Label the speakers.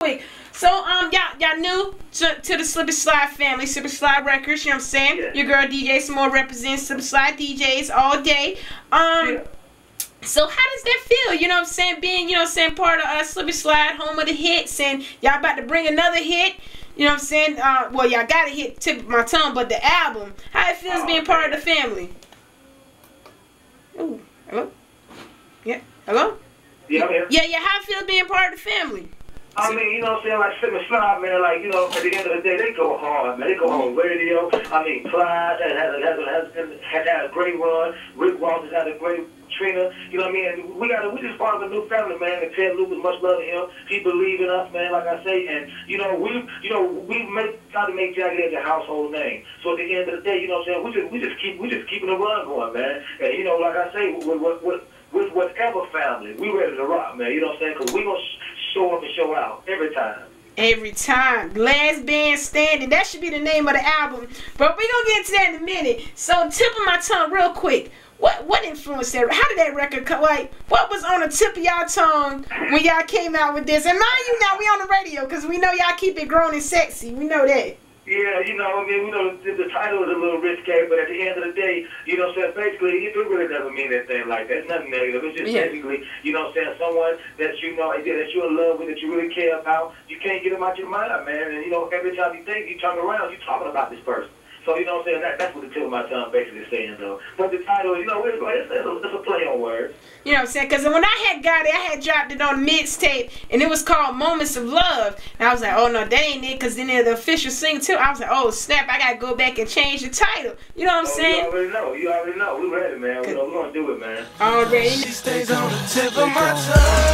Speaker 1: quick. So um y'all y'all new to, to the Slip and Slide family, Slip and Slide Records, you know what I'm saying?
Speaker 2: Yeah.
Speaker 1: Your girl DJ Samore represents Slip and Slide DJs all day. Um
Speaker 2: Yeah.
Speaker 1: so how does that feel? You know what I'm saying? Being, you know what I'm saying, part of uh, Slip and Slide, home of the hits, and y'all about to bring another hit. You know what I'm saying? Uh, well, y'all got a hit tip of my tongue, but the album, how it feels
Speaker 2: Oh,
Speaker 1: being part of the family. Ooh, hello? Yeah, hello?
Speaker 2: Yeah, mean,
Speaker 1: Yeah, yeah, how it feels being part of the family.
Speaker 2: I mean, you know what I'm saying? Like Slip and Slide, man, like, you know, at the end of the day, they go hard, man. They go on radio. I mean, Plies has, has, has, has, has had a great run. Rick Ross has had a great Trina, you know what I mean? We got we just part of a new family, man. And Ted Lucas, much love to him. He believe in us, man. Like I say, and you know we, you know we make got to make Jagged Edge a household name. So at the end of the day, you know what I'm saying? We just we just keep we just keeping the run going, man. And you know, like I say, with with, with, with whatever family, we ready to rock, man. You know what I'm saying? Because we gonna show up and show out every time.
Speaker 1: Every time. Last band standing. That should be the name of the album. But we're gonna get into that in a minute. So tip of my tongue real quick. What what influenced that? How did that record come? Like, what was on the tip of y'all tongue when y'all came out with this? And mind you, now we on the radio because we know y'all keep it grown and sexy. We know that.
Speaker 2: Yeah, you know, I mean, you know, the, the title is a little risque, but at the end of the day, you know saying, basically, it really doesn't mean anything like that. It's nothing negative. It's just
Speaker 1: Yeah.
Speaker 2: basically, you know saying, someone that you know, that you're in love with, that you really care about, you can't get them out your mind, man. And, you know, every time you think, you turn around, you're talking about this person. So, you know what I'm saying, that, that's what the tip of my tongue basically is saying, though. But the title, you know, it's, it's, it's, a, it's a play.
Speaker 1: You know what I'm saying? Because when I had got it, I had dropped it on mixtape, and it was called Moments of Love. And I was like, oh no, that ain't it, because then the official single too. I was like, oh snap, I gotta go back and change the title. You know what I'm oh,
Speaker 2: So
Speaker 1: saying?
Speaker 2: You already know. You already know. We ready, man. We know, we're going to do it, man.
Speaker 1: Already.
Speaker 3: She stays on the tip of my tongue,